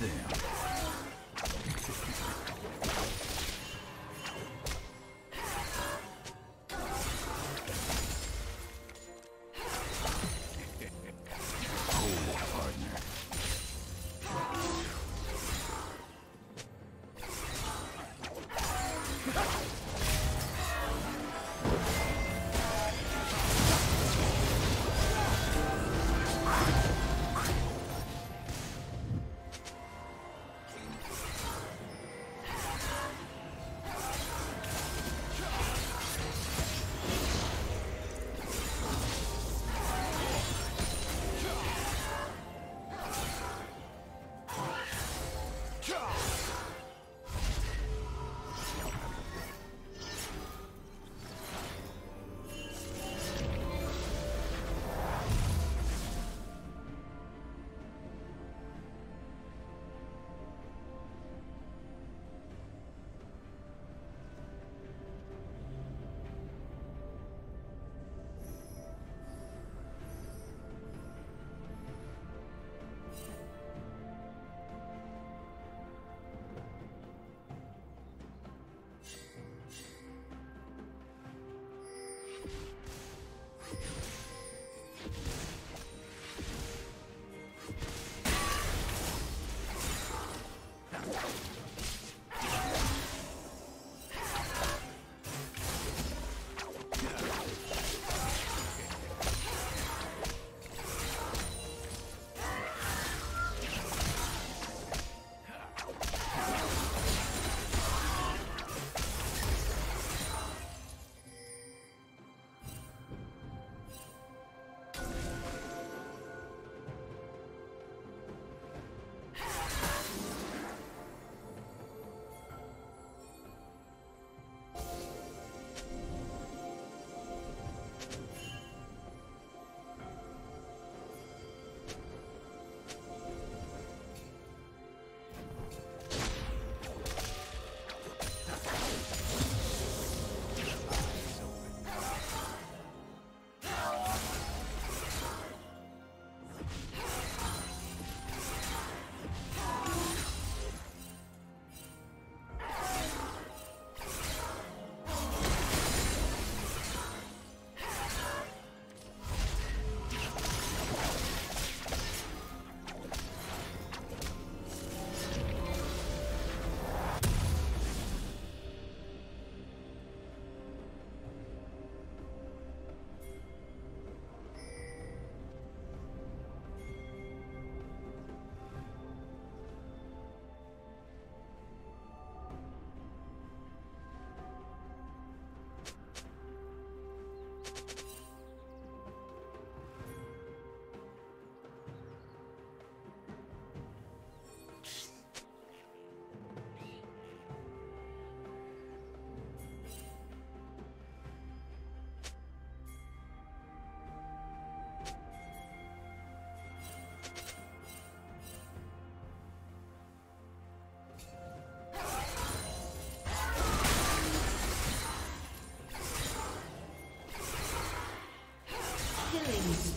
them.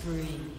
Spree.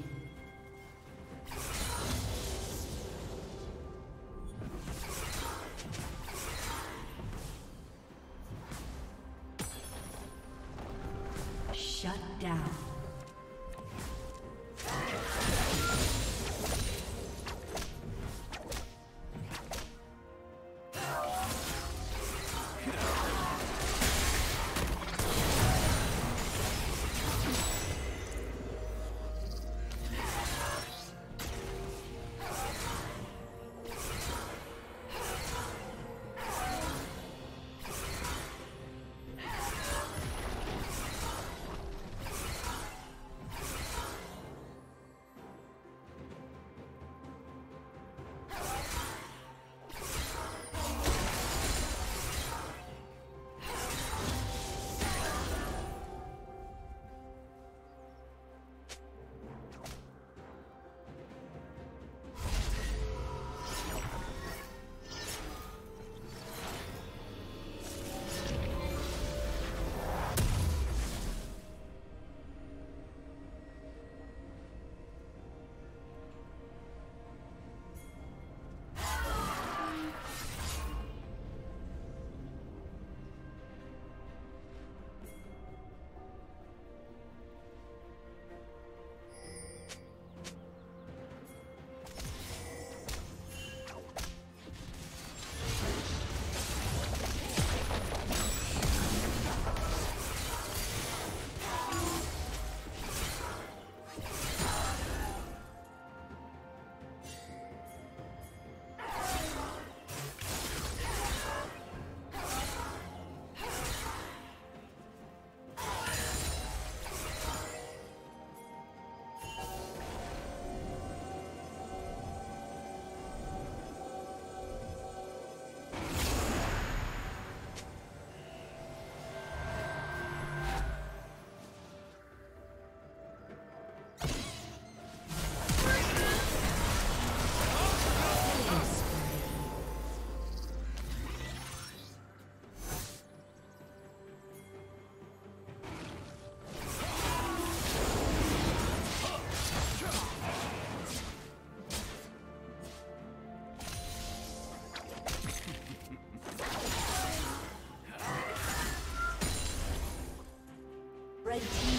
Red team.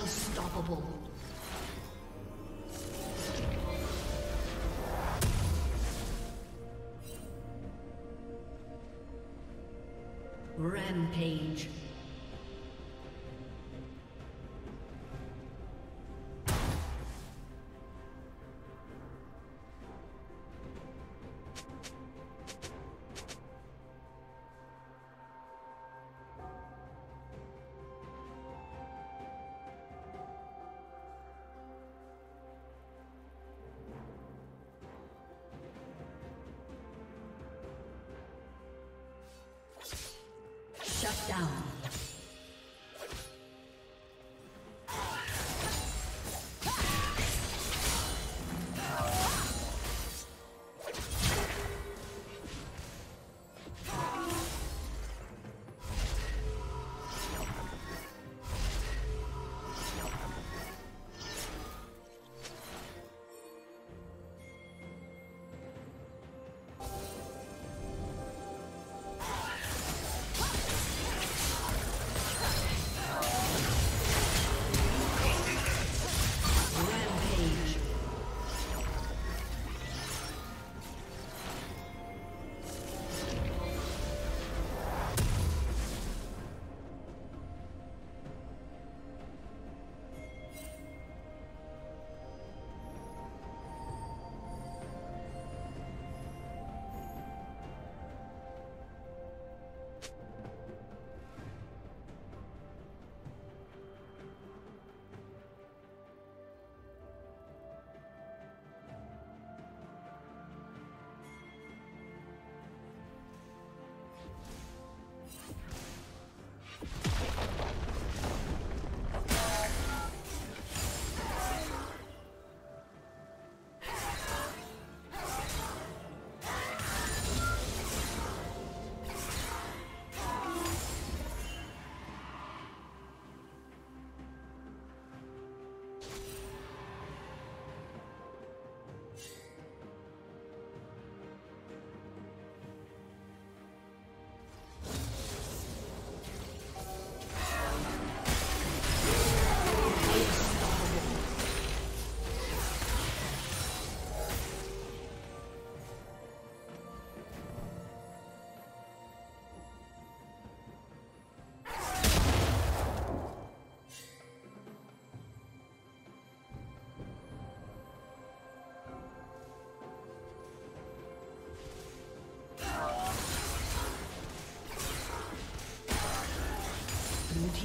Unstoppable. Rampage.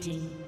Dominating.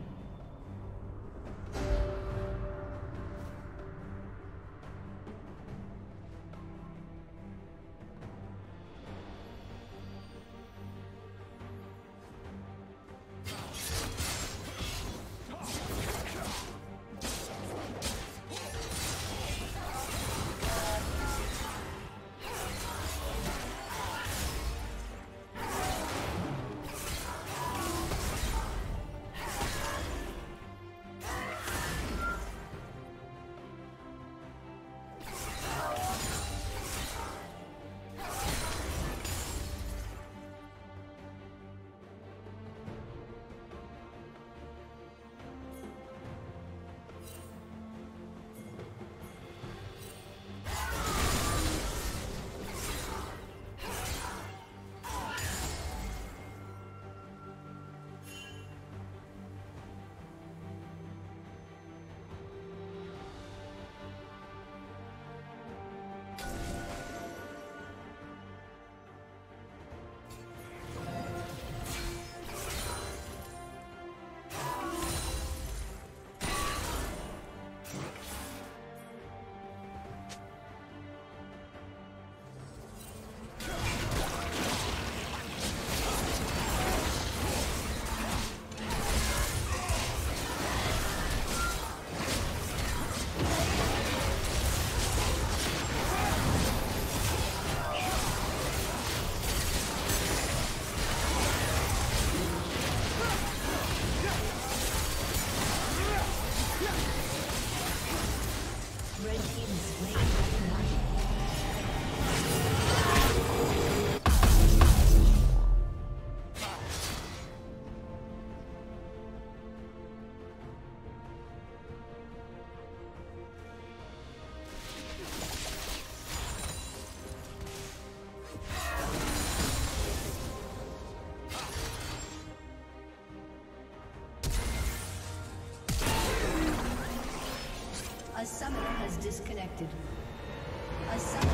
Disconnected.